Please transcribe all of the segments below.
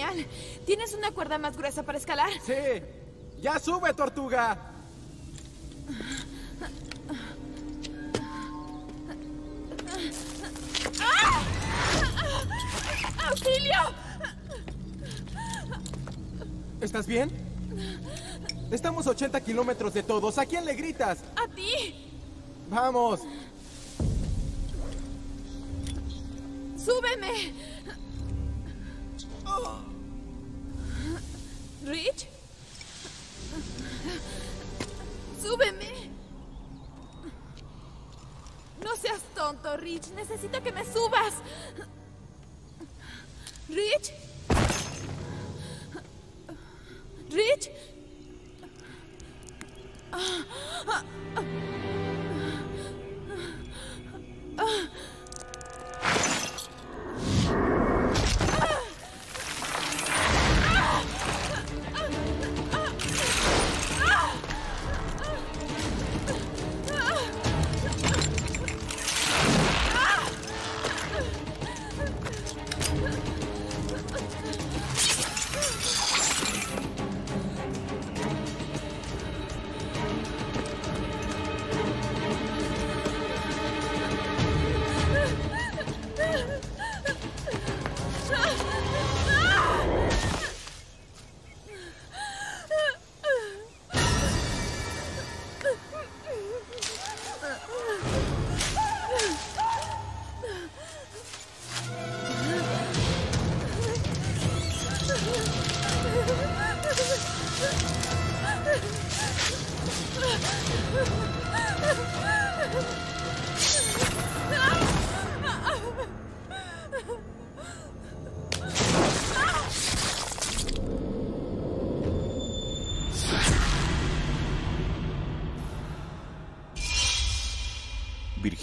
Ah, genial. ¿Tienes una cuerda más gruesa para escalar? ¡Sí! ¡Ya sube, tortuga! ¡Auxilio! ¿Estás bien? Estamos 80 kilómetros de todos. ¿A quién le gritas? ¡A ti! ¡Vamos!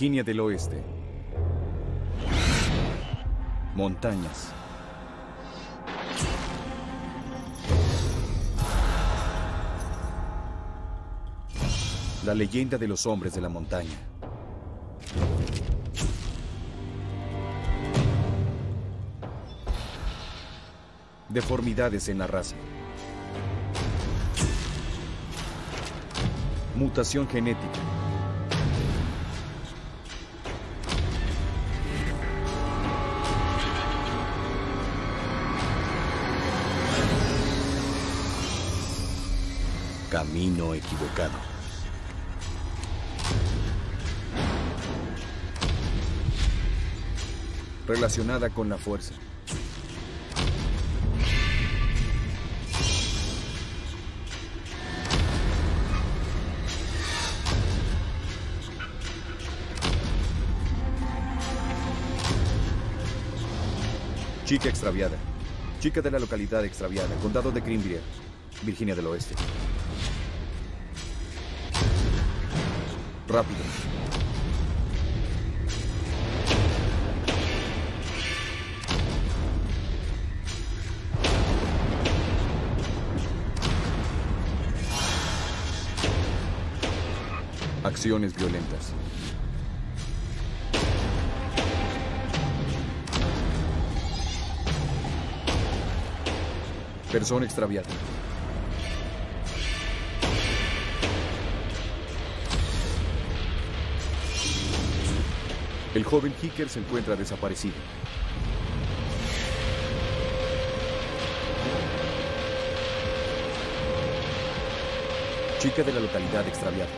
Virginia del Oeste. Montañas. La leyenda de los hombres de la montaña. Deformidades en la raza. Mutación genética. Camino equivocado. Relacionada con la fuerza. Chica extraviada. Chica de la localidad extraviada, condado de Crimbrier, Virginia del Oeste. Rápido. Acciones violentas. Persona extraviada. El joven Hicker se encuentra desaparecido. Chica de la localidad extraviada.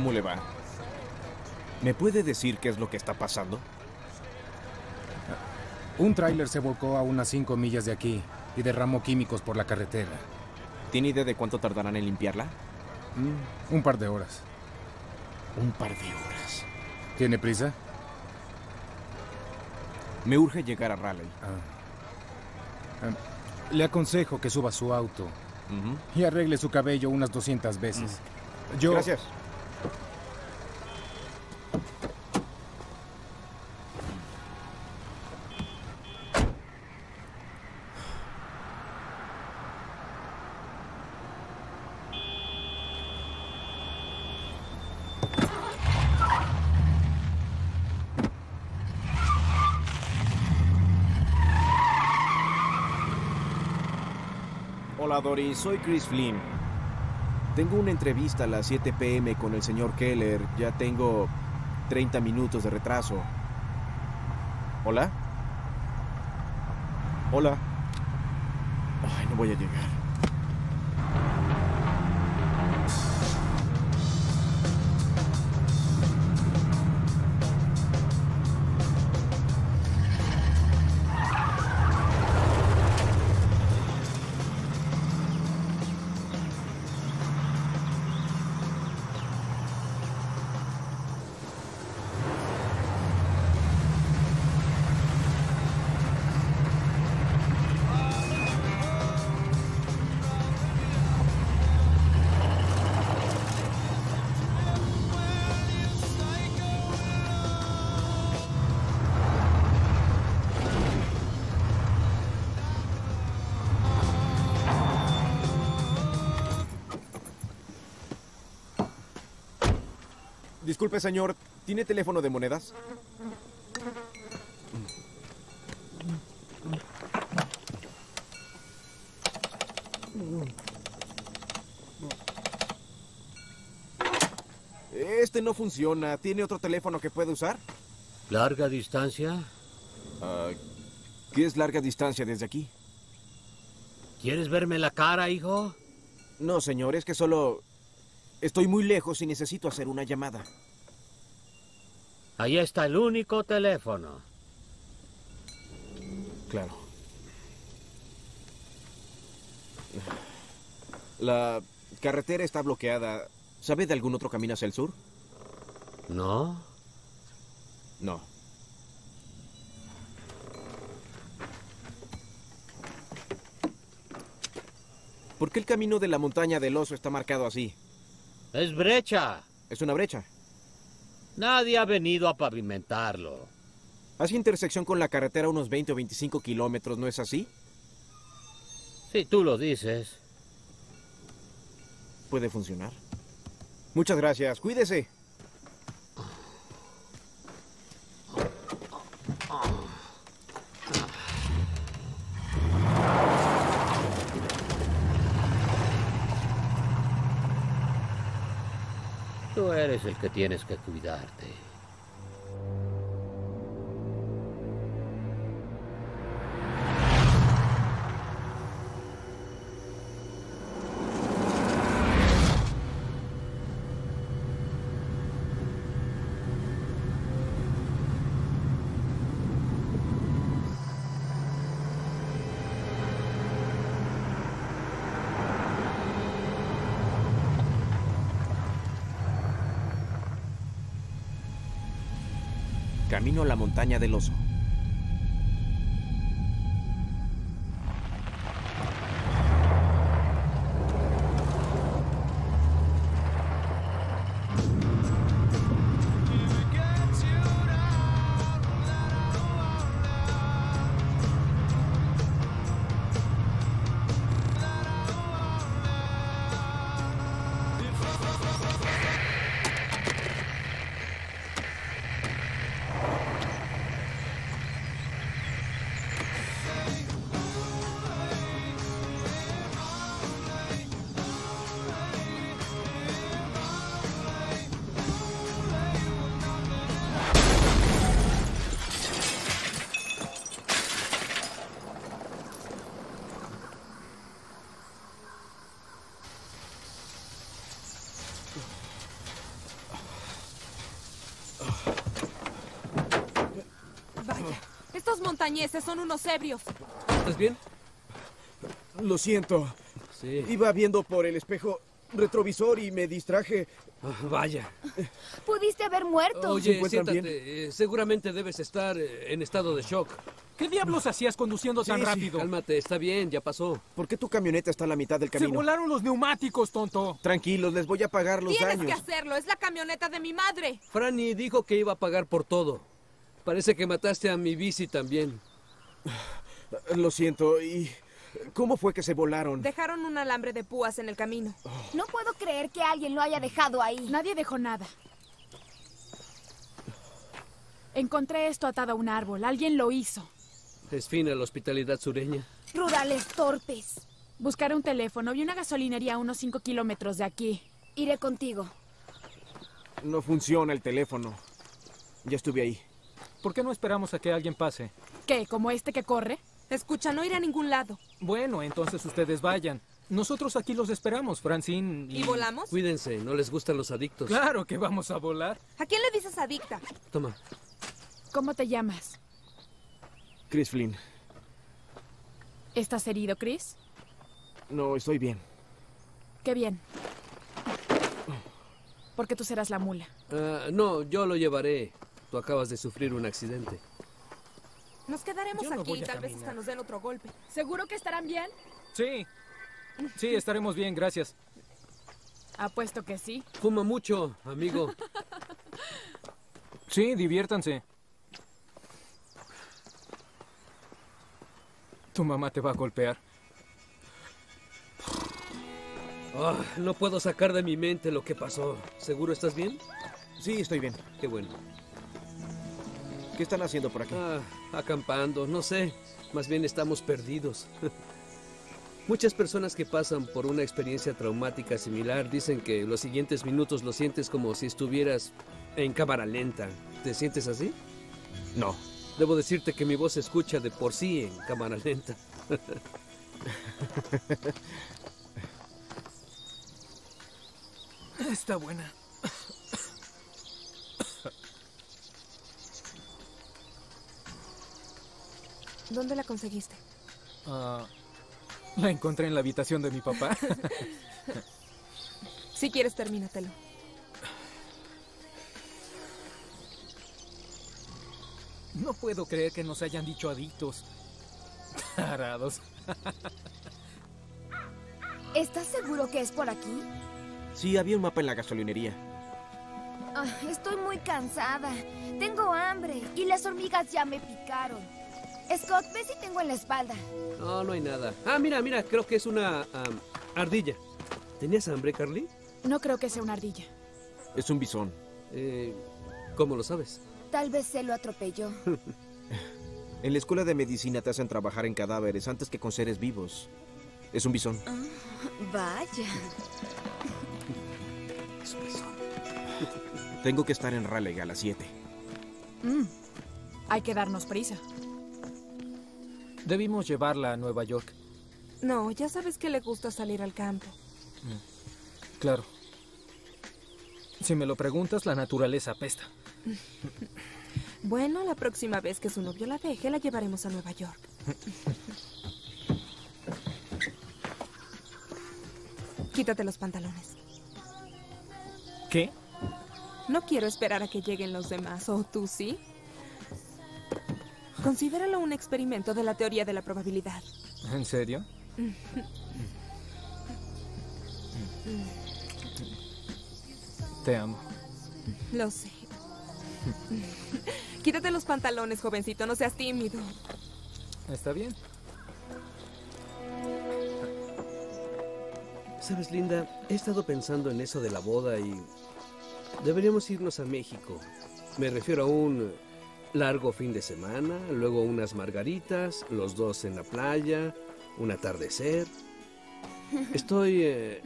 ¿Cómo le va? ¿Me puede decir qué es lo que está pasando? Un tráiler se volcó a unas 5 millas de aquí y derramó químicos por la carretera. ¿Tiene idea de cuánto tardarán en limpiarla? Mm, un par de horas. Un par de horas. ¿Tiene prisa? Me urge llegar a Raleigh. Ah. Ah, le aconsejo que suba su auto y arregle su cabello unas 200 veces. Yo... Gracias. Hola Doris, soy Chris Flynn. Tengo una entrevista a las 7 pm con el señor Keller. Ya tengo 30 minutos de retraso. ¿Hola? Hola. Ay, no voy a llegar. Disculpe, señor, ¿tiene teléfono de monedas? Este no funciona. ¿Tiene otro teléfono que pueda usar? ¿Larga distancia? Ah, ¿Qué es larga distancia desde aquí? ¿Quieres verme la cara, hijo? No, señor, es que solo Estoy muy lejos y necesito hacer una llamada. Ahí está el único teléfono. Claro. La carretera está bloqueada. ¿Sabe de algún otro camino hacia el sur? No. No. ¿Por qué el camino de la montaña del oso está marcado así? Es brecha. Es una brecha. Nadie ha venido a pavimentarlo. Hace intersección con la carretera unos 20 o 25 kilómetros, ¿no es así? Si tú lo dices. Puede funcionar. Muchas gracias. Cuídese. Tú eres el que tienes que cuidarte. Camino a la montaña del oso. Montañeses son unos ebrios. ¿Estás bien? Lo siento. Sí. Iba viendo por el espejo retrovisor y me distraje. Ah, vaya. Pudiste haber muerto. Oye, siéntate. eh, seguramente debes estar eh, en estado de shock. ¿Qué diablos hacías conduciendo tan Sí, sí, rápido? Cálmate, está bien, ya pasó. ¿Por qué tu camioneta está a la mitad del Se camino? volaron los neumáticos, tonto. Tranquilos, les voy a pagar los Tienes daños. que hacerlo, es la camioneta de mi madre. Franny dijo que iba a pagar por todo. Parece que mataste a mi bici también. Lo siento. ¿Y cómo fue que se volaron? Dejaron un alambre de púas en el camino. No puedo creer que alguien lo haya dejado ahí. Nadie dejó nada. Encontré esto atado a un árbol. Alguien lo hizo. Es fina la hospitalidad sureña. Rurales torpes. Buscaré un teléfono y una gasolinería a unos 5 kilómetros de aquí. Iré contigo. No funciona el teléfono. Ya estuve ahí. ¿Por qué no esperamos a que alguien pase? ¿Qué? ¿Como este que corre? Escucha, no ir a ningún lado. Bueno, entonces ustedes vayan. Nosotros aquí los esperamos, Francine. ¿Y volamos? Cuídense, no les gustan los adictos. Claro que vamos a volar. ¿A quién le dices adicta? Toma. ¿Cómo te llamas? Chris Flynn. ¿Estás herido, Chris? No, estoy bien. Qué bien. Porque tú serás la mula. Ah, no, yo lo llevaré. Tú acabas de sufrir un accidente. Nos quedaremos no aquí tal vez hasta nos den otro golpe. ¿Seguro que estarán bien? Sí. Sí, estaremos bien, gracias. Apuesto que sí. Fuma mucho, amigo. Sí, diviértanse. Tu mamá te va a golpear. Ah, no puedo sacar de mi mente lo que pasó. ¿Seguro estás bien? Sí, estoy bien. Qué bueno. ¿Qué están haciendo por aquí? Ah, acampando, no sé. Más bien estamos perdidos. Muchas personas que pasan por una experiencia traumática similar dicen que los siguientes minutos lo sientes como si estuvieras en cámara lenta. ¿Te sientes así? No. Debo decirte que mi voz se escucha de por sí en cámara lenta. Está buena. ¿Dónde la conseguiste? Ah, la encontré en la habitación de mi papá. Si quieres, termínatelo. No puedo creer que nos hayan dicho adictos. Tarados. ¿Estás seguro que es por aquí? Sí, había un mapa en la gasolinería. Ah, estoy muy cansada. Tengo hambre y las hormigas ya me picaron. Scott, ve si tengo en la espalda. No, no hay nada. Ah, mira, mira, creo que es una ardilla. ¿Tenías hambre, Carly? No creo que sea una ardilla. Es un bisón. Eh, ¿Cómo lo sabes? Tal vez se lo atropelló. En la escuela de medicina te hacen trabajar en cadáveres antes que con seres vivos. Es un bisón. Ah, vaya. Tengo que estar en Raleigh a las 7. Mm, Hay que darnos prisa. Debimos llevarla a Nueva York. No, ya sabes que le gusta salir al campo. Claro. Si me lo preguntas, la naturaleza apesta. Bueno, la próxima vez que su novio la deje, la llevaremos a Nueva York. Quítate los pantalones. ¿Qué? No quiero esperar a que lleguen los demás, ¿o tú sí? Considéralo un experimento de la teoría de la probabilidad. ¿En serio? Te amo. Lo sé. Quítate los pantalones, jovencito, no seas tímido. ¿Está bien? Sabes, Linda, he estado pensando en eso de la boda y deberíamos irnos a México. Me refiero a un largo fin de semana, luego unas margaritas, los dos en la playa, un atardecer. Estoy... eh,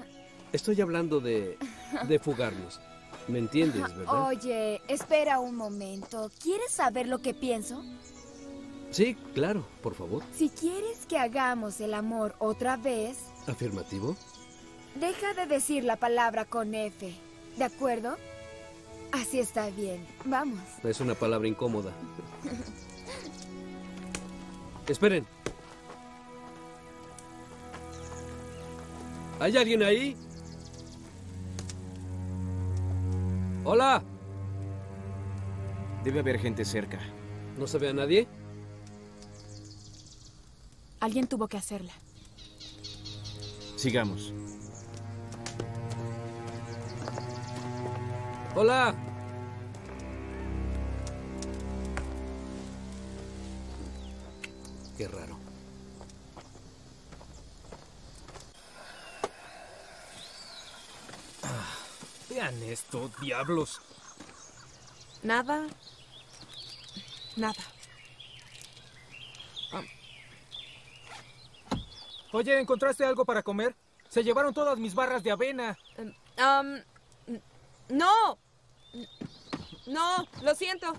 estoy hablando de... de fugarnos. ¿Me entiendes, verdad? Oye, espera un momento. ¿Quieres saber lo que pienso? Sí, claro, por favor. Si quieres que hagamos el amor otra vez, Afirmativo. deja de decir la palabra con F. ¿De acuerdo? Así está bien. Vamos. Es una palabra incómoda. Esperen. ¿Hay alguien ahí? Hola. Debe haber gente cerca. ¿No se ve a nadie? Alguien tuvo que hacerla. Sigamos. Hola. Qué raro. Vean esto, diablos. Nada. Nada. Oye, ¿encontraste algo para comer? Se llevaron todas mis barras de avena. Um, no. No, lo siento.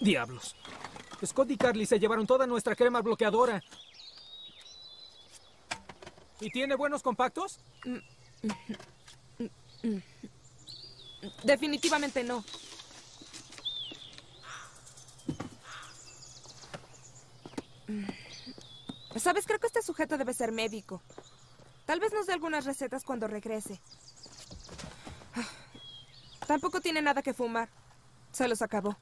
Diablos. Scott y Carly se llevaron toda nuestra crema bloqueadora. ¿Y tiene buenos compactos? Definitivamente no. Sabes, creo que este sujeto debe ser médico. Tal vez nos dé algunas recetas cuando regrese. Tampoco tiene nada que fumar. Se los acabó.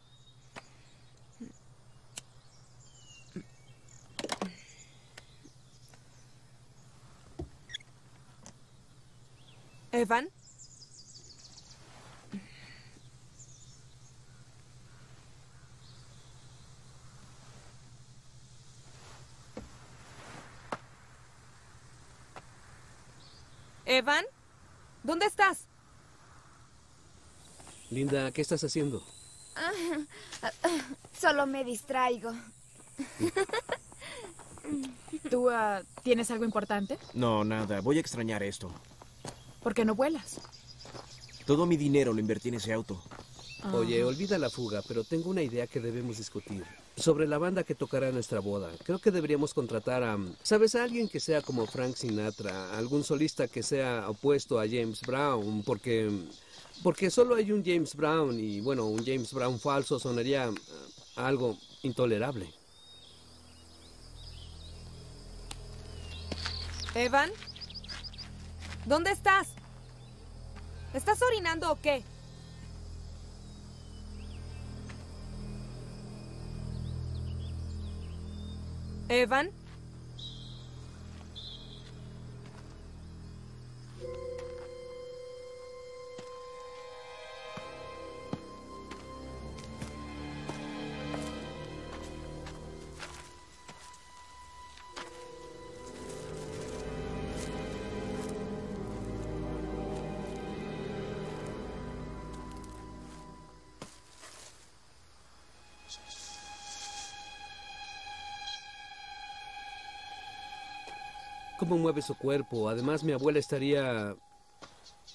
¿Evan? ¿Evan? ¿Dónde estás? Linda, ¿qué estás haciendo? Solo me distraigo. ¿Tú ah, tienes algo importante? No, nada. Voy a extrañar esto. ¿Por qué no vuelas? Todo mi dinero lo invertí en ese auto. Oye, olvida la fuga, pero tengo una idea que debemos discutir. Sobre la banda que tocará nuestra boda. Creo que deberíamos contratar a, ¿sabes? A alguien que sea como Frank Sinatra, algún solista que sea opuesto a James Brown, porque porque solo hay un James Brown y bueno, un James Brown falso sonaría algo intolerable. ¿Evan? ¿Dónde estás? ¿Estás orinando o qué? ¿Evan? Mueve su cuerpo. Además, mi abuela estaría...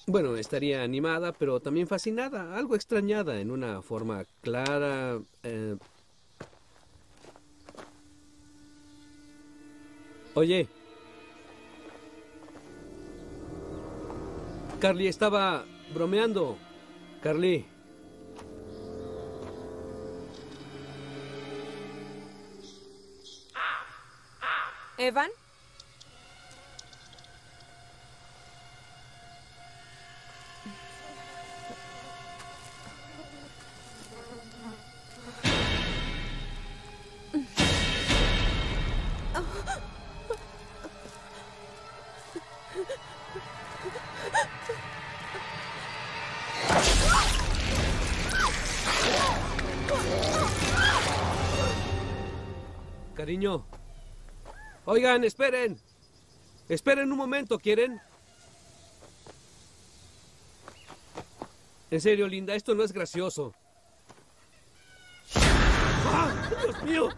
Bueno, estaría animada, pero también fascinada, algo extrañada, en una forma clara. eh. Oye. Carly estaba bromeando. Carly. ¿Evan? Cariño. Oigan, esperen. Esperen un momento, ¿quieren? En serio, Linda, esto no es gracioso. ¡Ah! ¡Dios mío!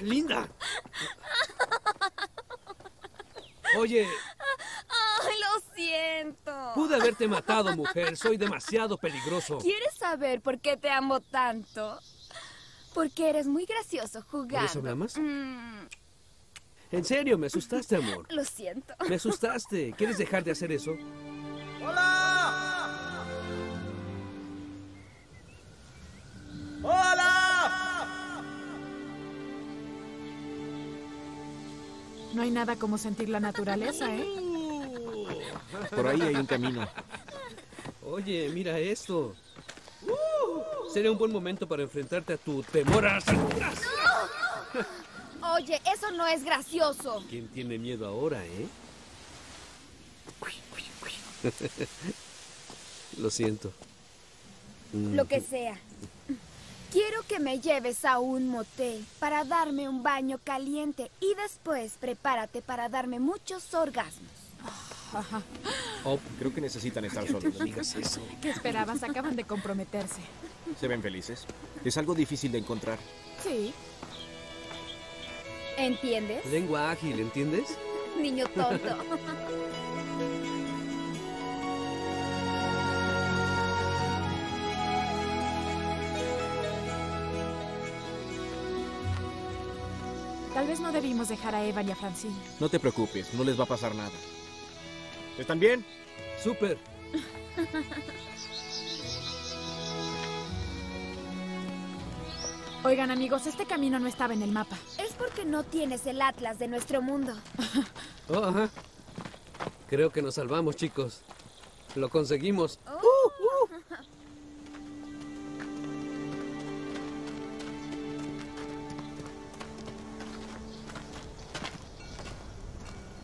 ¡Linda! Oye, Ay, lo siento. pude haberte matado, mujer. Soy demasiado peligroso. ¿Quieres saber por qué te amo tanto? Porque eres muy gracioso jugando. Eso me. Mm. En serio, me asustaste, amor. Lo siento. Me asustaste. ¿Quieres dejar de hacer eso? ¡Hola! ¡Hola! No hay nada como sentir la naturaleza, ¿eh? ¡Uh! Por ahí hay un camino. Oye, mira esto. Sería un buen momento para enfrentarte a tu temor a las alturas. Oye, eso no es gracioso. ¿Quién tiene miedo ahora, eh? Lo siento. Mm. Lo que sea. Quiero que me lleves a un motel para darme un baño caliente y después prepárate para darme muchos orgasmos. Oh, creo que necesitan estar solos. No digas eso. ¿Qué esperabas? Acaban de comprometerse. Se ven felices. Es algo difícil de encontrar. Sí. ¿Entiendes? Lengua ágil, ¿entiendes? Niño tonto. Tal vez no debimos dejar a Evan y a Francine. No te preocupes, no les va a pasar nada. ¿Están bien? Súper. Oigan, amigos, este camino no estaba en el mapa. Es porque no tienes el atlas de nuestro mundo. Oh, ajá. Creo que nos salvamos, chicos. Lo conseguimos.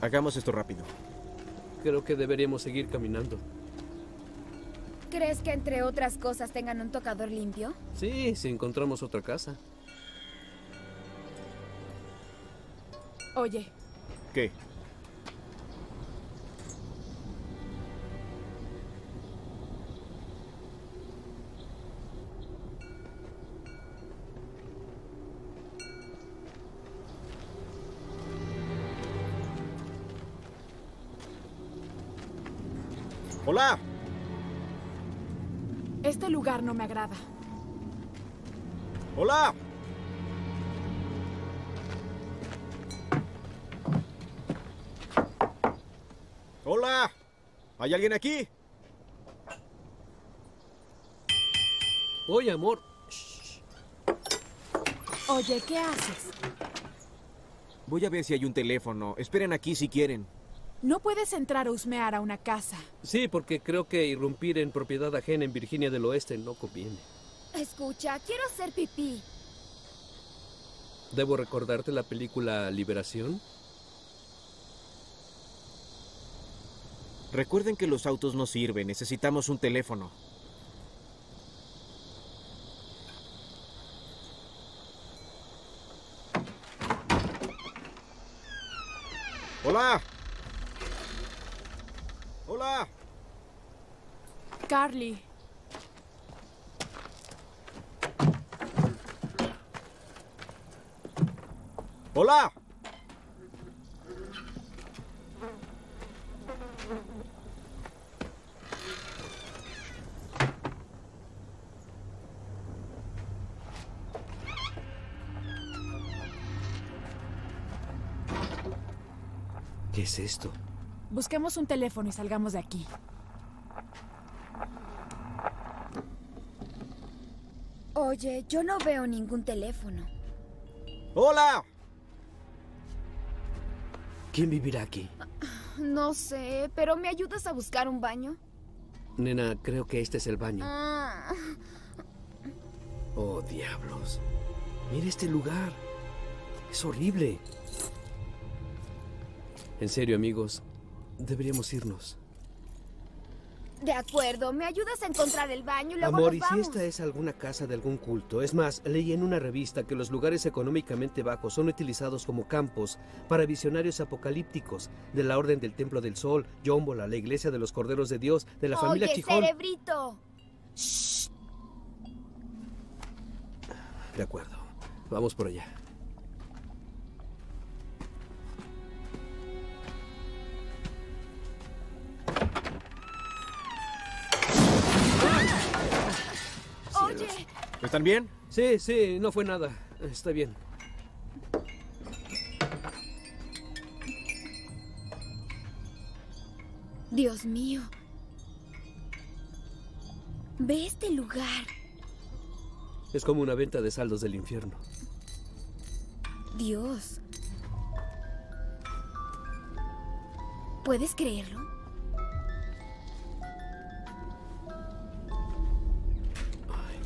Hagamos esto rápido. Creo que deberíamos seguir caminando. ¿Crees que entre otras cosas tengan un tocador limpio? Sí, si encontramos otra casa. Oye, ¿Qué? Lugar no me agrada. Hola. Hola. ¿Hay alguien aquí? Oye, amor. Oye, ¿qué haces? Voy a ver si hay un teléfono. Esperen aquí si quieren. No puedes entrar a husmear a una casa. Sí, porque creo que irrumpir en propiedad ajena en Virginia del Oeste no conviene. Escucha, quiero hacer pipí. ¿Debo recordarte la película Liberación? Recuerden que los autos no sirven. Necesitamos un teléfono. Hola. ¿Qué es esto? busquemos un teléfono y salgamos de aquí. Oye, yo no veo ningún teléfono. Hola. ¿Quién vivirá aquí? No sé, pero ¿me ayudas a buscar un baño? Nena, creo que este es el baño. Ah, Oh, diablos. Mira este lugar. Es horrible. En serio, amigos, deberíamos irnos. De acuerdo, ¿me ayudas a encontrar el baño y luego Amor, nos ¿y si esta es alguna casa de algún culto? Es más, leí en una revista que los lugares económicamente bajos son utilizados como campos para visionarios apocalípticos de la Orden del Templo del Sol, Yombola, la Iglesia de los Corderos de Dios, de la familia Oye, Chijón. cerebrito. De acuerdo. Vamos por allá. ¿Están bien? Sí, sí, no fue nada. Está bien. Dios mío. Ve este lugar. Es como una venta de saldos del infierno. Dios. ¿Puedes creerlo?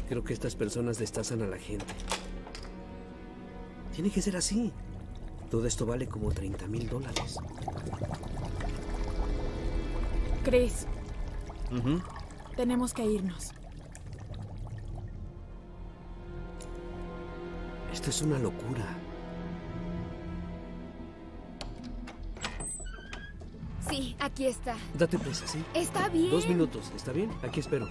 Creo que estas personas destazan a la gente. Tiene que ser así. Todo esto vale como 30 mil dólares. Chris, tenemos que irnos. Esto es una locura. Sí, aquí está. Date prisa, ¿sí? Está bien. Dos minutos, ¿está bien? Aquí espero.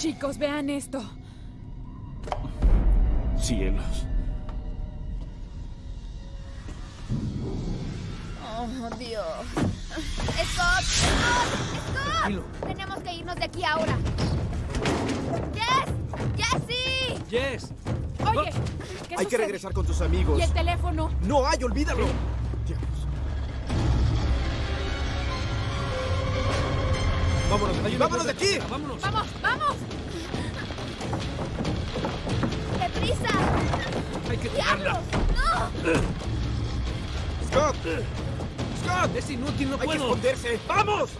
Chicos, vean esto. Cielos. Oh, Dios. Scott, Scott, Scott. Tenemos que irnos de aquí ahora. Jess, Jessie. Jess. Oye, ¿qué Hay que regresar con tus amigos. ¿Y el teléfono? No hay, olvídalo. Vámonos, vámonos de aquí. Vámonos. ¡Vamos, vamos! Scott. Es inútil, no Hay que esconderse. ¡Vamos!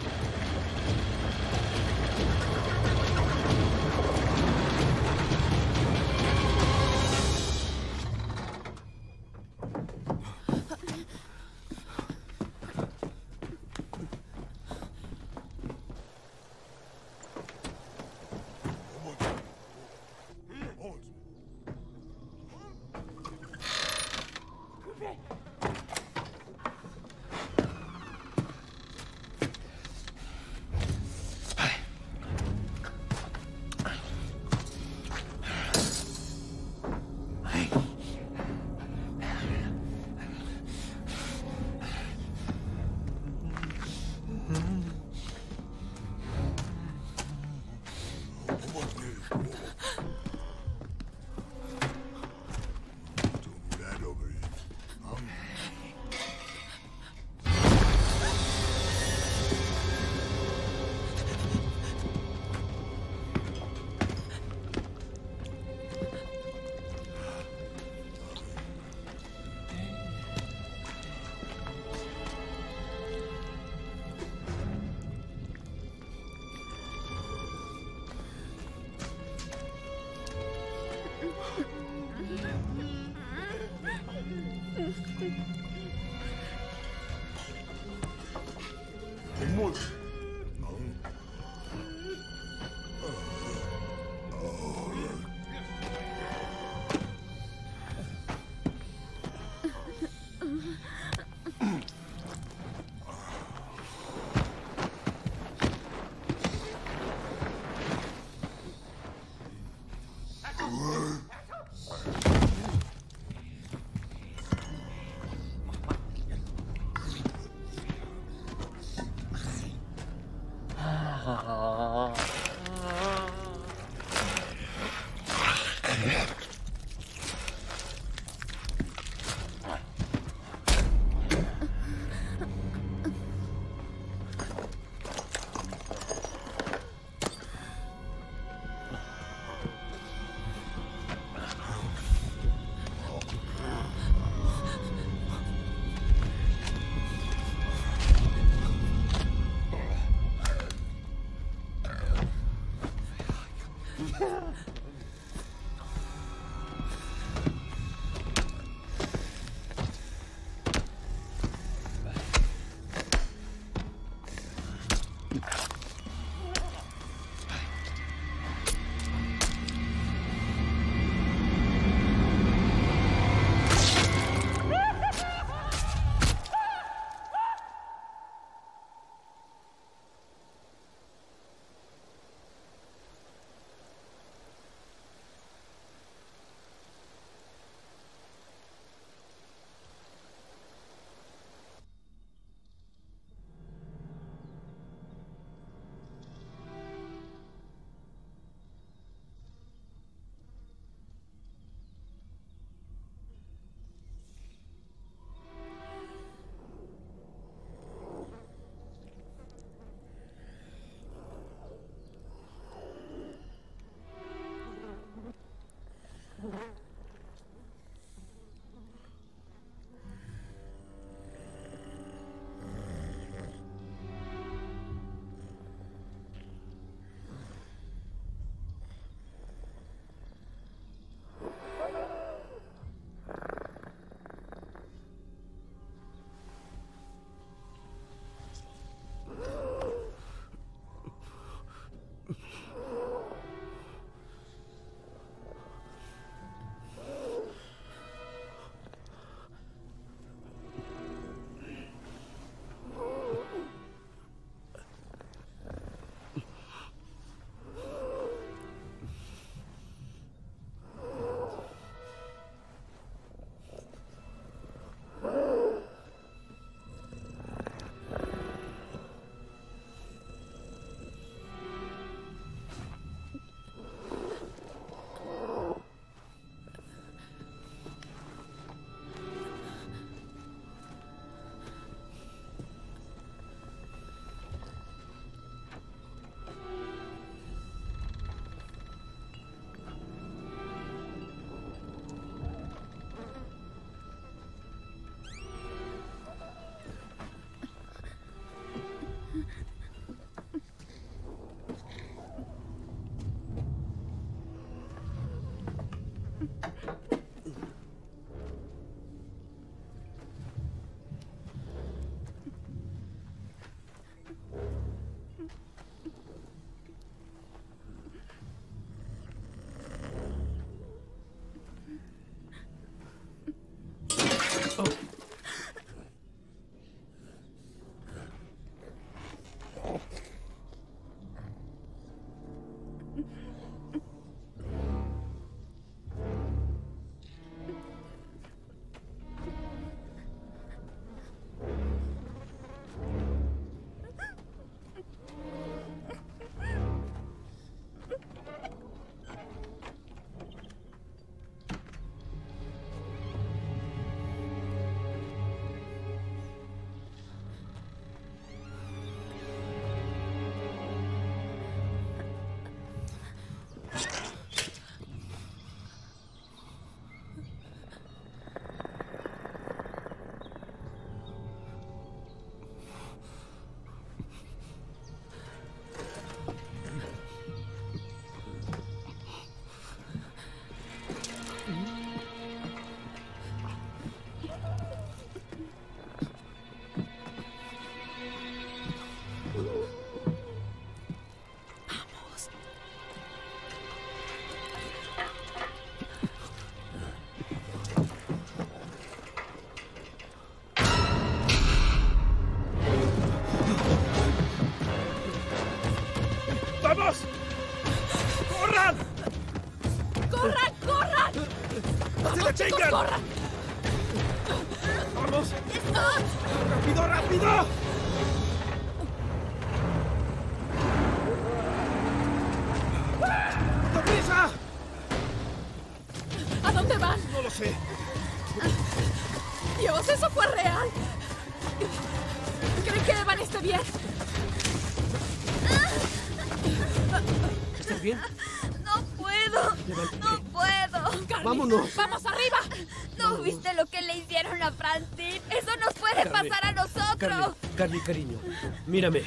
Carly, cariño, mírame.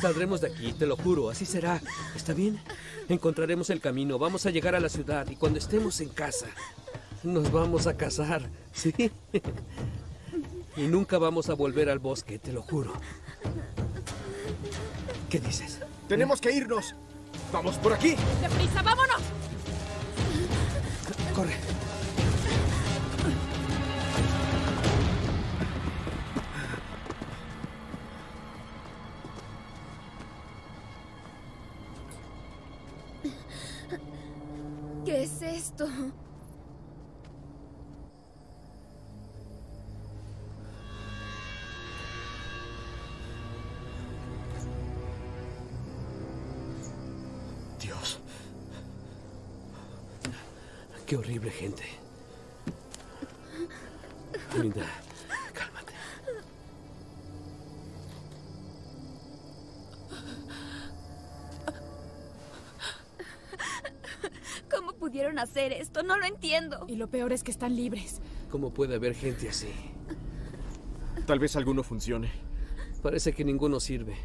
Saldremos de aquí, te lo juro, así será. ¿Está bien? Encontraremos el camino, vamos a llegar a la ciudad y cuando estemos en casa, nos vamos a casar, ¿sí? Y nunca vamos a volver al bosque, te lo juro. ¿Qué dices? Tenemos que irnos. Vamos por aquí. ¡Deprisa, vámonos! Corre. Dios. Qué horrible gente. Linda, ¿Cómo pudieron hacer esto? No lo entiendo. Y lo peor es que están libres. ¿Cómo puede haber gente así? Tal vez alguno funcione. Parece que ninguno sirve.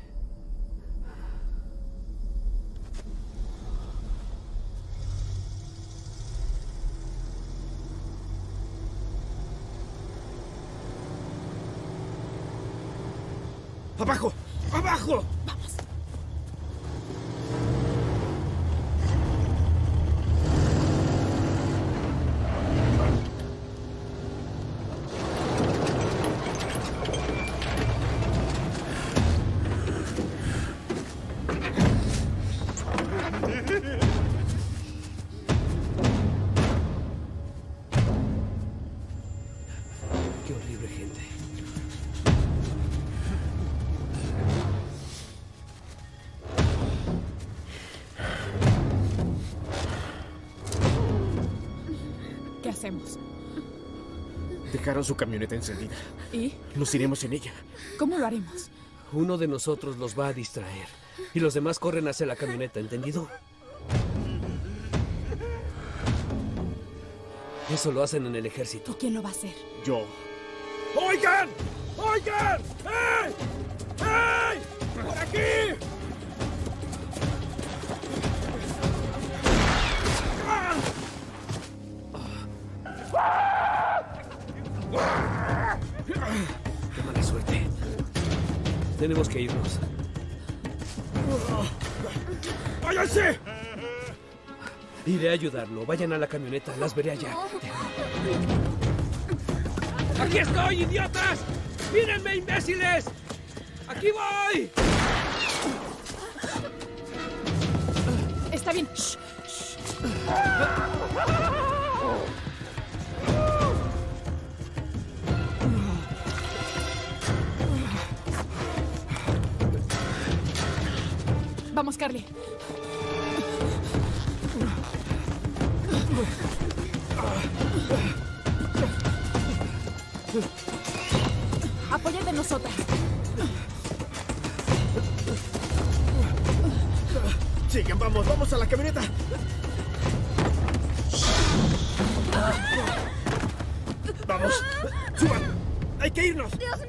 ¡Abajo! ¡Abajo! Dejaron su camioneta encendida. ¿Y Nos iremos en ella. cómo lo haremos? Uno de nosotros los va a distraer. Y los demás corren hacia la camioneta, ¿entendido? Eso lo hacen en el ejército. ¿Quién lo va a hacer? Yo. ¡Oigan! ¡Oigan! ¡Ey! ¡Ey! ¡Por aquí! Tenemos que irnos. ¡Váyanse! Iré a ayudarlo. Vayan a la camioneta. Las veré allá. ¡Aquí estoy, idiotas! ¡Mírenme, imbéciles! ¡Aquí voy! Está bien. Shh, shh. Vamos, Carly. Apoya de nosotras. Sigan, vamos, vamos a la camioneta. Vamos, suban. Hay que irnos. Dios mío,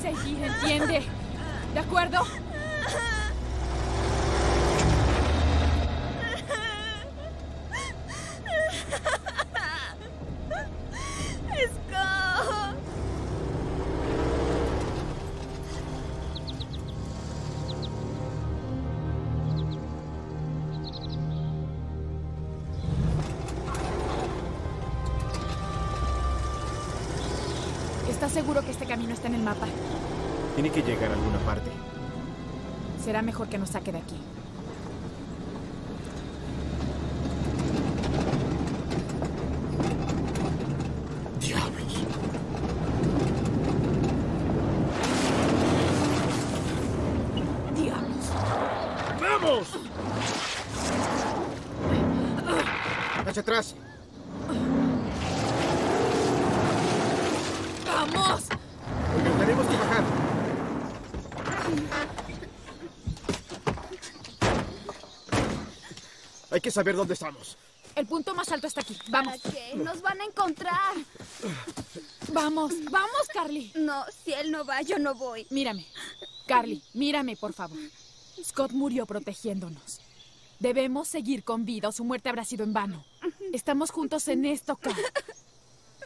seguir, ¿entiende? ¿De acuerdo? Scott. ¿Estás seguro que este camino está en el mapa? Tiene que llegar a alguna parte. Será mejor que nos saque de aquí. ¡Diablos! ¡Diablos! ¡Vamos! ¡Hacia atrás! ¡Vamos! Oigan, tenemos que bajar. Hay que saber dónde estamos. El punto más alto está aquí. Vamos. ¿Para qué? Nos van a encontrar. Vamos, vamos, Carly. No, si él no va, yo no voy. Mírame. Carly, mírame, por favor. Scott murió protegiéndonos. Debemos seguir con vida o su muerte habrá sido en vano. Estamos juntos en esto, Carl.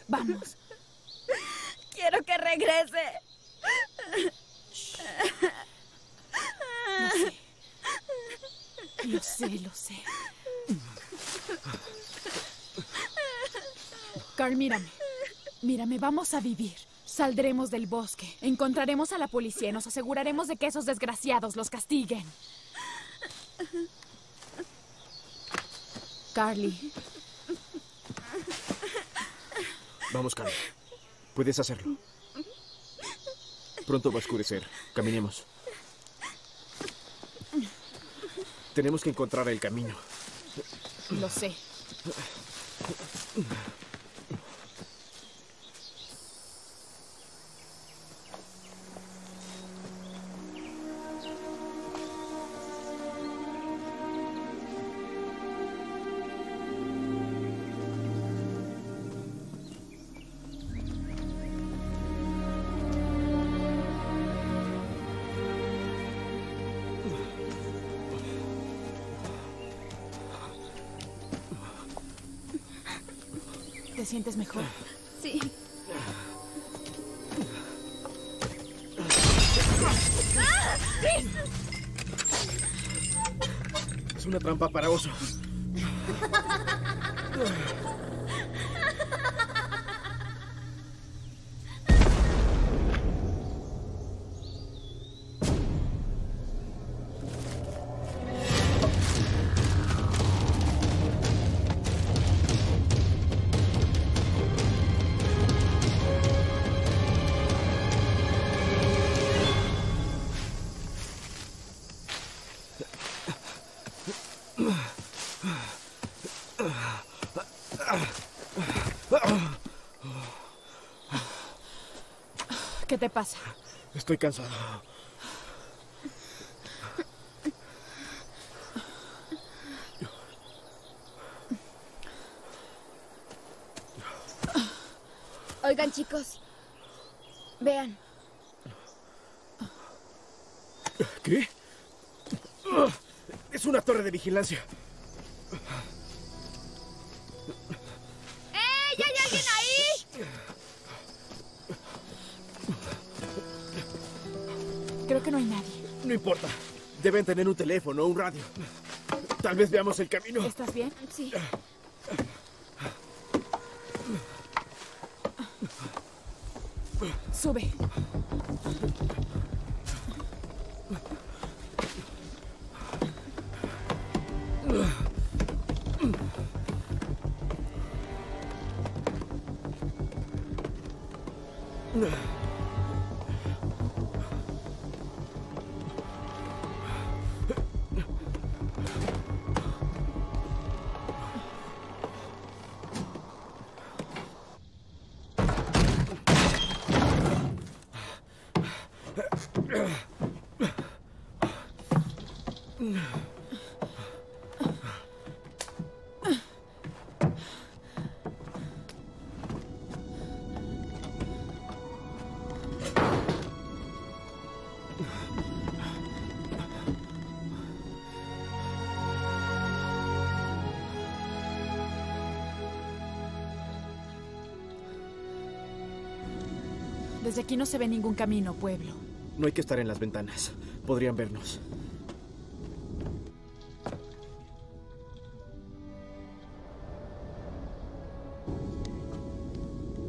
Vamos. Quiero que regrese. Lo sé, lo sé. Carl, mírame. Mírame, vamos a vivir. Saldremos del bosque, encontraremos a la policía y nos aseguraremos de que esos desgraciados los castiguen. Carly, Vamos, Carly. Puedes hacerlo. Pronto va a oscurecer. Caminemos. Tenemos que encontrar el camino. Lo sé. Sientes mejor? Sí. Es una trampa para oso. Te pasa? Estoy cansado. Oigan, chicos. Vean. ¿Qué? Es una torre de vigilancia. ¡Ey! ¿Hay alguien ahí? Creo que no hay nadie. No importa. Deben tener un teléfono o un radio. Tal vez veamos el camino. ¿Estás bien? Sí. Sube. Desde aquí no se ve ningún camino, pueblo. No hay que estar en las ventanas. Podrían vernos.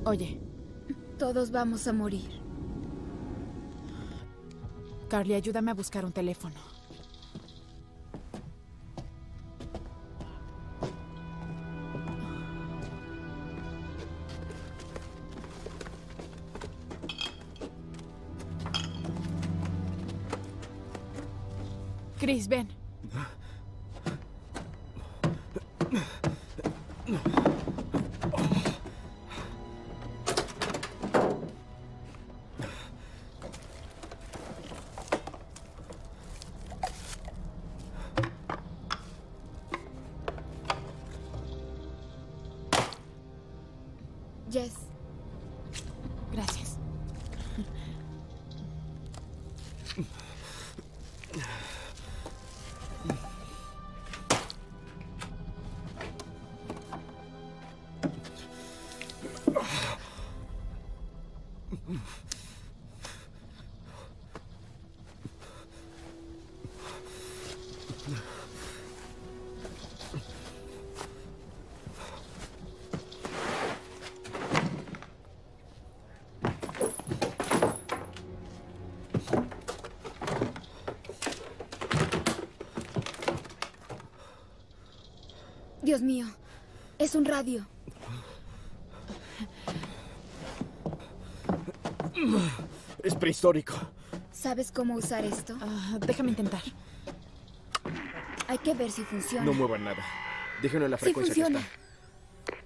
Oye, Todos vamos a morir. Carly, ayúdame a buscar un teléfono. Chris, ven. Dios mío. Es un radio. Es prehistórico. ¿Sabes cómo usar esto? Ah, déjame intentar. Hay que ver si funciona. No muevan nada. Déjenlo en la Sí frecuencia que funciona. está.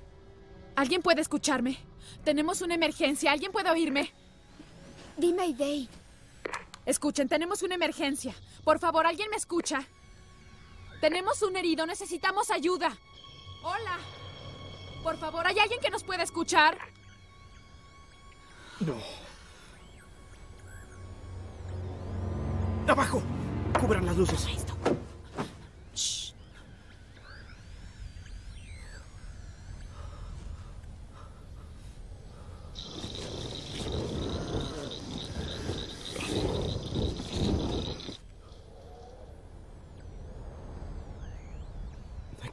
¿Alguien puede escucharme? Tenemos una emergencia. ¿Alguien puede oírme? Dime, Mayday. Escuchen, tenemos una emergencia. Por favor, ¿alguien me escucha? Tenemos un herido. Necesitamos ayuda. Hola. Por favor, ¿hay alguien que nos pueda escuchar? No. ¡Abajo! Cubran las luces.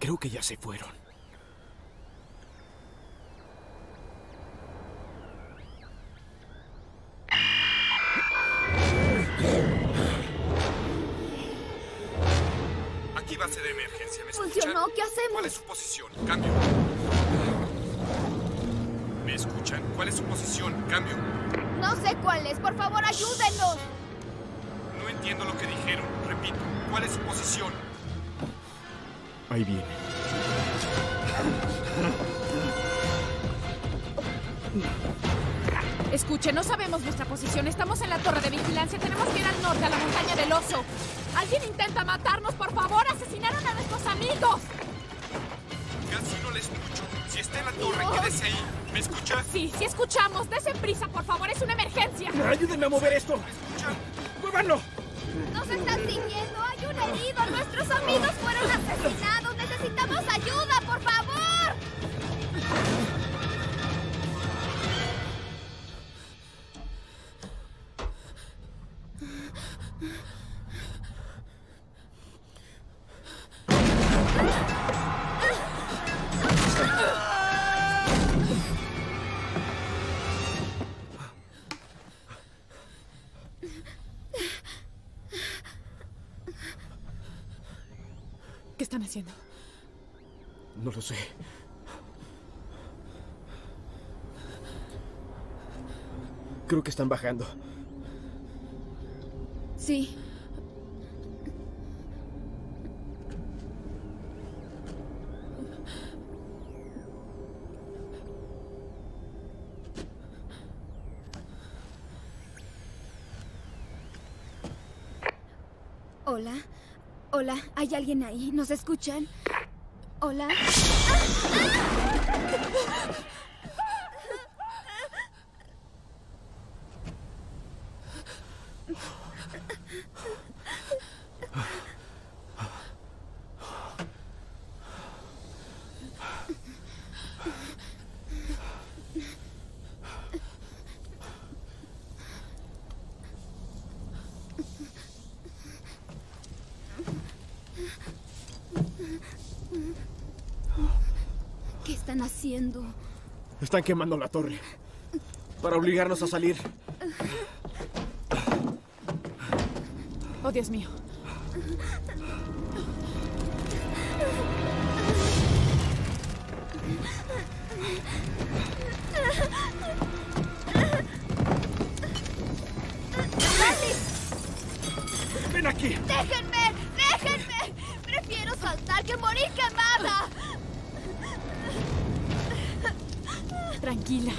Creo que ya se fueron. Aquí base de emergencia. ¿Me escuchan? Funcionó. ¿Qué hacemos? ¿Cuál es su posición? Cambio. ¿Me escuchan? ¿Cuál es su posición? Cambio. No sé cuál es. Por favor, ayúdenos. No entiendo lo que dijeron. Repito, ¿cuál es su posición? Ahí viene. Escuche, no sabemos nuestra posición. Estamos en la torre de vigilancia. Tenemos que ir al norte, a la montaña del oso. ¿Alguien intenta matarnos, por favor? ¡Asesinaron a nuestros amigos! Casi no le escucho. Si está en la torre, quédese ahí. ¿Me escucha? Sí, sí escuchamos. Desen prisa, por favor. Es una emergencia. ¡Ayúdenme a mover esto! ¡Muévanlo! ¡Nos están siguiendo! ¡Hay un herido! ¡Nuestros amigos fueron asesinados! ¡Necesitamos ayuda, por favor! Creo que están bajando. Sí. Hola. Hola, ¿hay alguien ahí? ¿Nos escuchan? Hola. ¿Qué están haciendo? Están quemando la torre. Para obligarnos a salir. Oh, Dios mío. ¡Ven aquí! ¡Déjenme! ¡Déjenme! Prefiero saltar que morir quemada. Tranquila.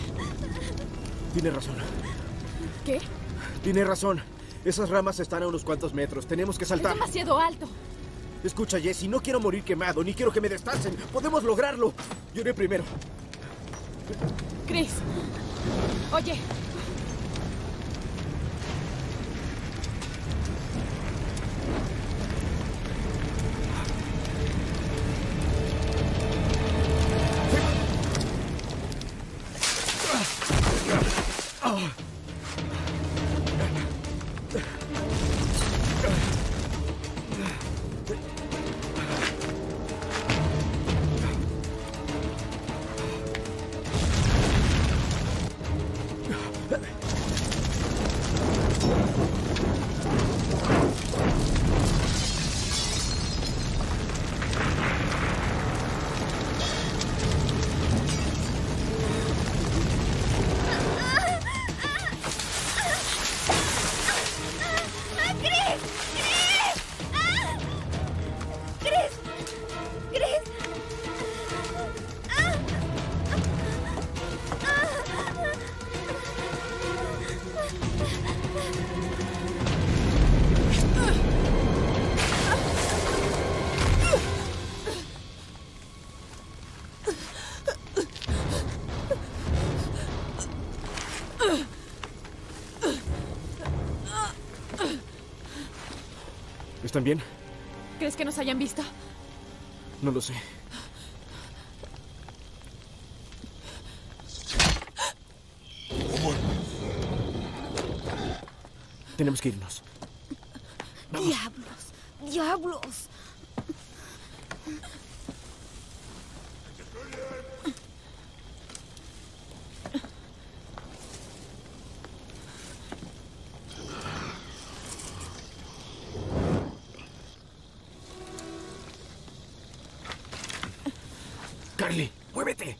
Tiene razón. ¿Qué? Tiene razón. Esas ramas están a unos cuantos metros. Tenemos que Es saltar. demasiado alto. Escucha, Jesse, no quiero morir quemado, ni quiero que me destacen. Podemos lograrlo. Yo iré primero. Chris. Oye. Que nos hayan visto? No lo sé. Tenemos que irnos. ¡Diablos! ¡Diablos! Carly, muévete.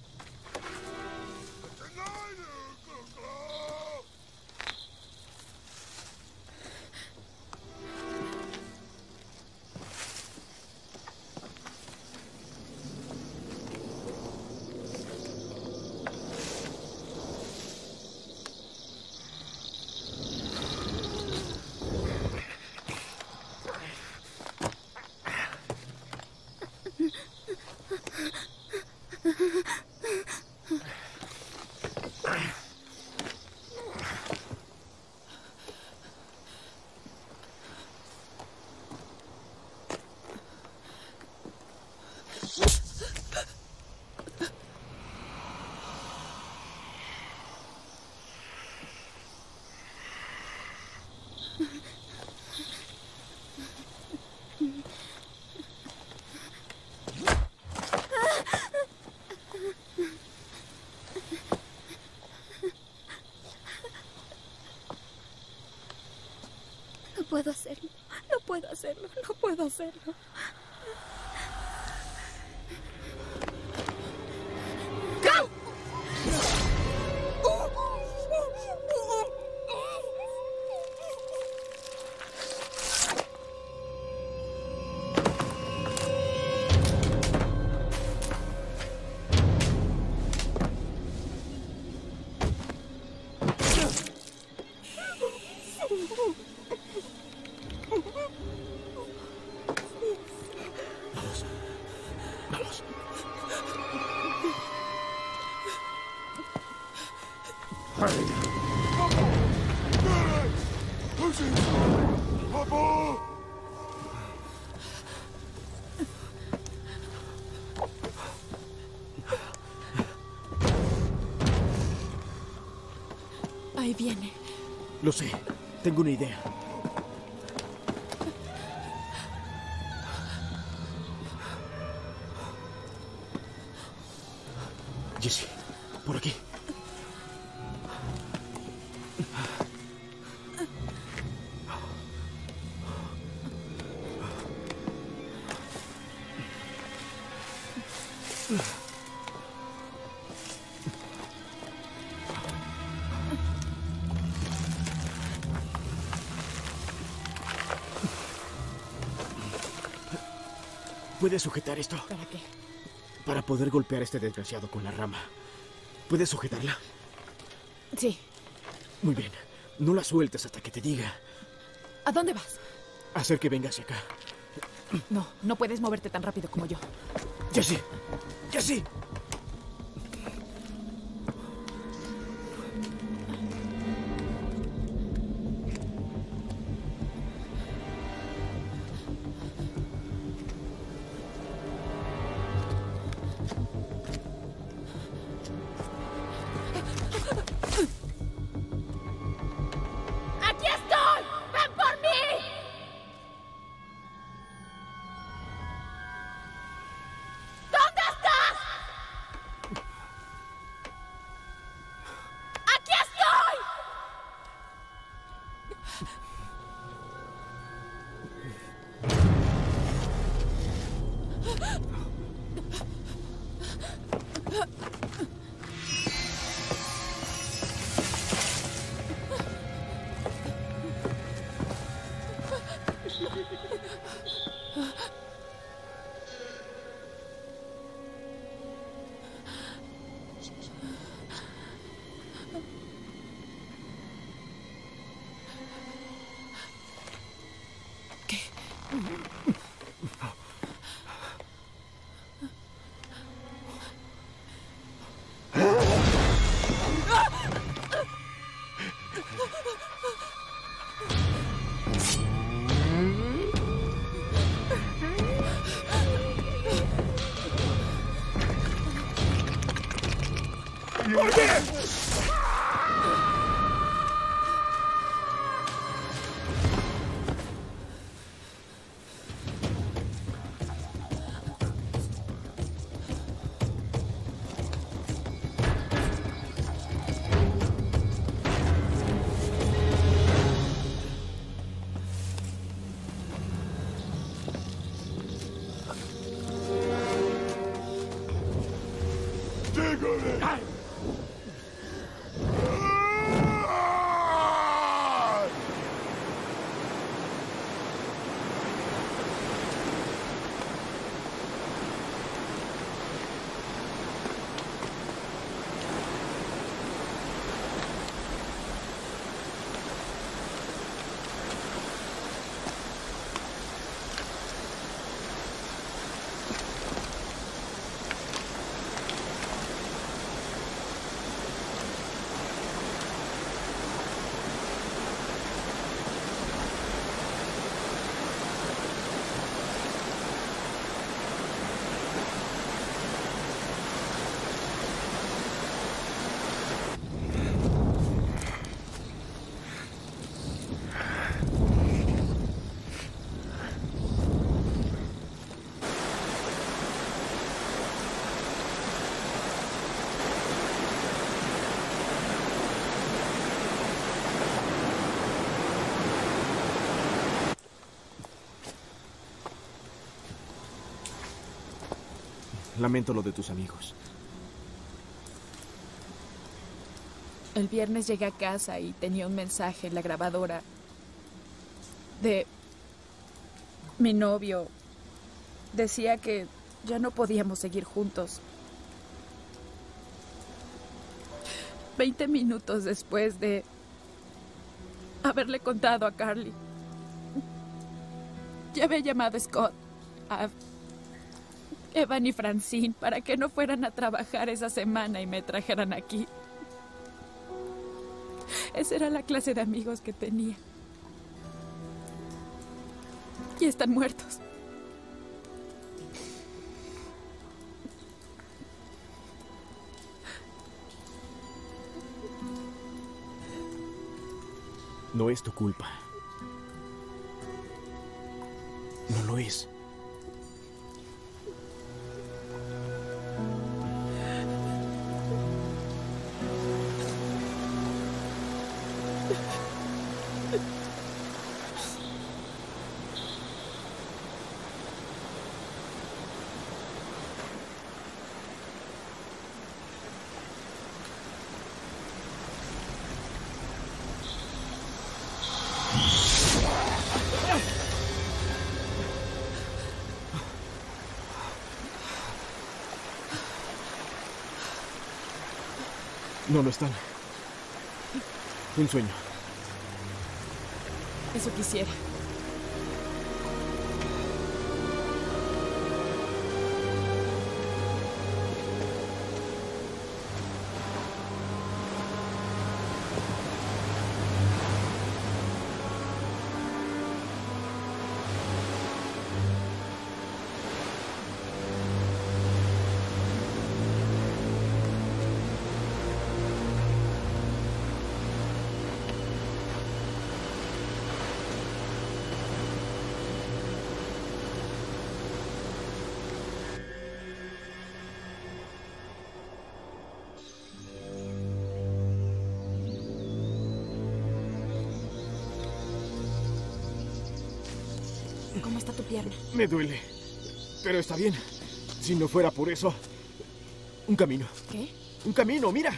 Puedo hacerlo. No puedo hacerlo. No puedo hacerlo. Lo sé. Tengo una idea. ¿Puedes sujetar esto? ¿Para qué? Para poder golpear a este desgraciado con la rama. ¿Puedes sujetarla? Sí. Muy bien. No la sueltes hasta que te diga. ¿A dónde vas? Hacer que venga hacia acá. No, no puedes moverte tan rápido como yo. Jesse. Jesse. ¡Aquí Lamento lo de tus amigos. El viernes llegué a casa y tenía un mensaje en la grabadora de mi novio. Decía que ya no podíamos seguir juntos. Veinte minutos después de haberle contado a Carly. Ya había llamado a Scott, a Evan y Francine para que no fueran a trabajar esa semana y me trajeran aquí. Esa era la clase de amigos que tenía. Y están muertos. No es tu culpa. No lo es. No, no están. Un sueño. Eso quisiera. Pierna? Me duele. Pero está bien. Si no fuera por eso. Un camino. ¿Qué? Un camino, mira.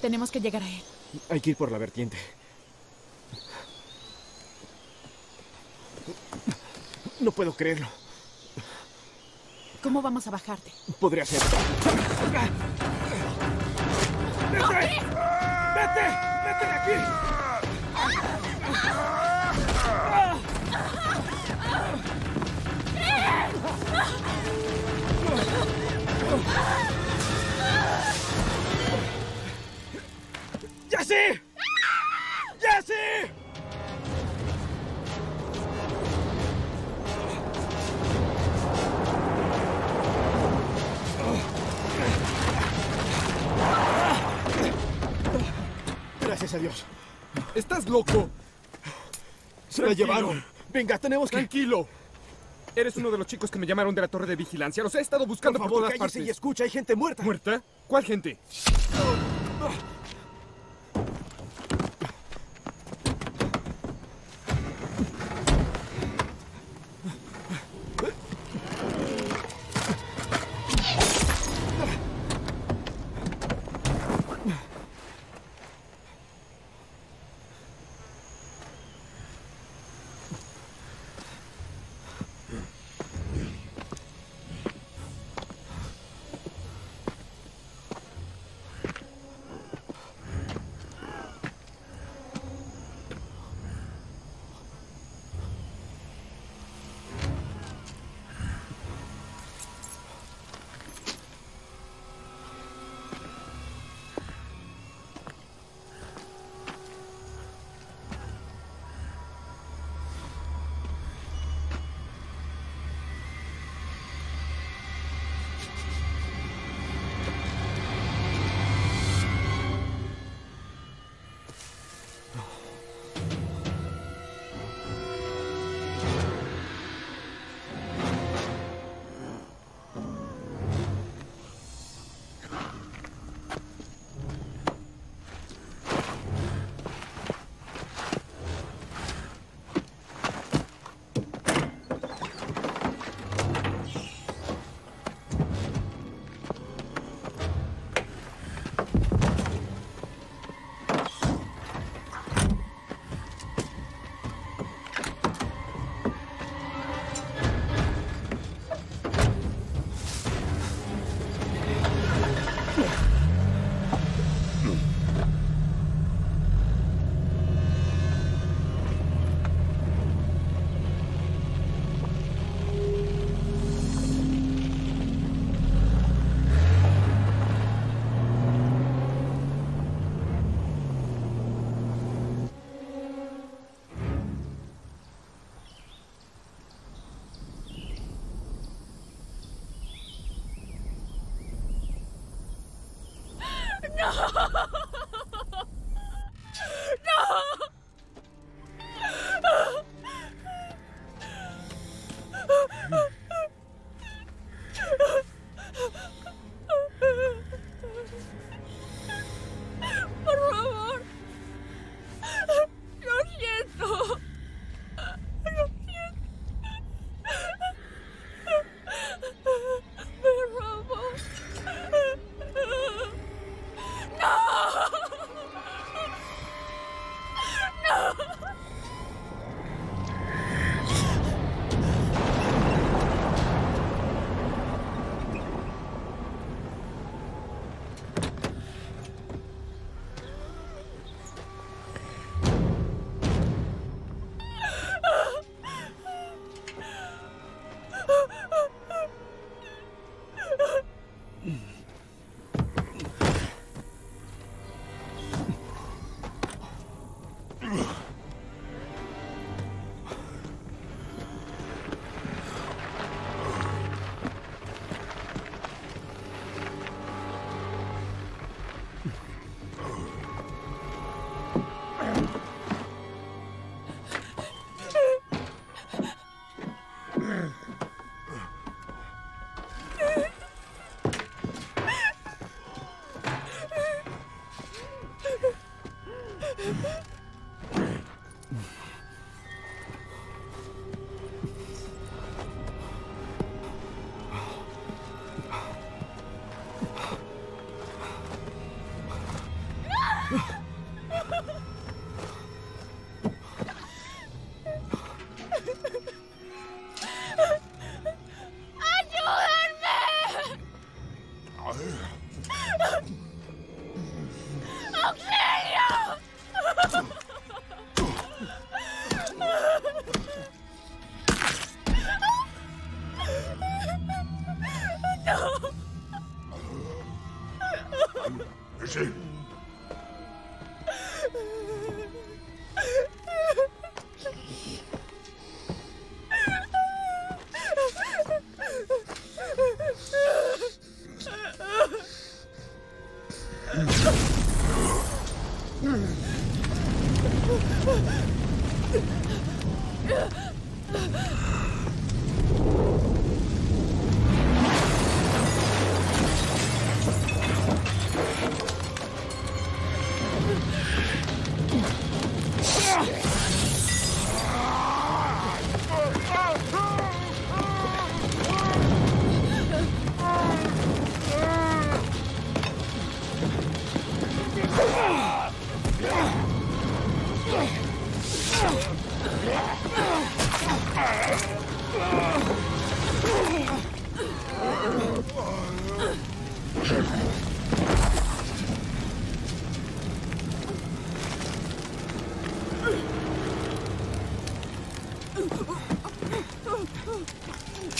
Tenemos que llegar a él. Hay que ir por la vertiente. No puedo creerlo. ¿Cómo vamos a bajarte? Podría ser. ¡Vete! ¡Vete! ¡Vete de aquí! ¡Jesse! ¡Jesse! Gracias a Dios. ¡Estás loco! Se la llevaron. Venga, tenemos que... Tranquilo. Eres uno de los chicos que me llamaron de la torre de vigilancia. Los he estado buscando Por por, favor, todas cállese partes. y escucha. Hay gente muerta. ¿Muerta? ¿Cuál gente? ¡Ayúdenme!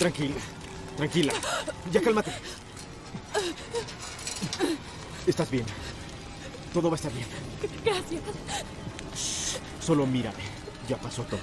Tranquila, tranquila. Ya cálmate. Estás bien. Todo va a estar bien. Gracias. Solo mírame. Ya pasó todo.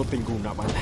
Solo tengo una bala.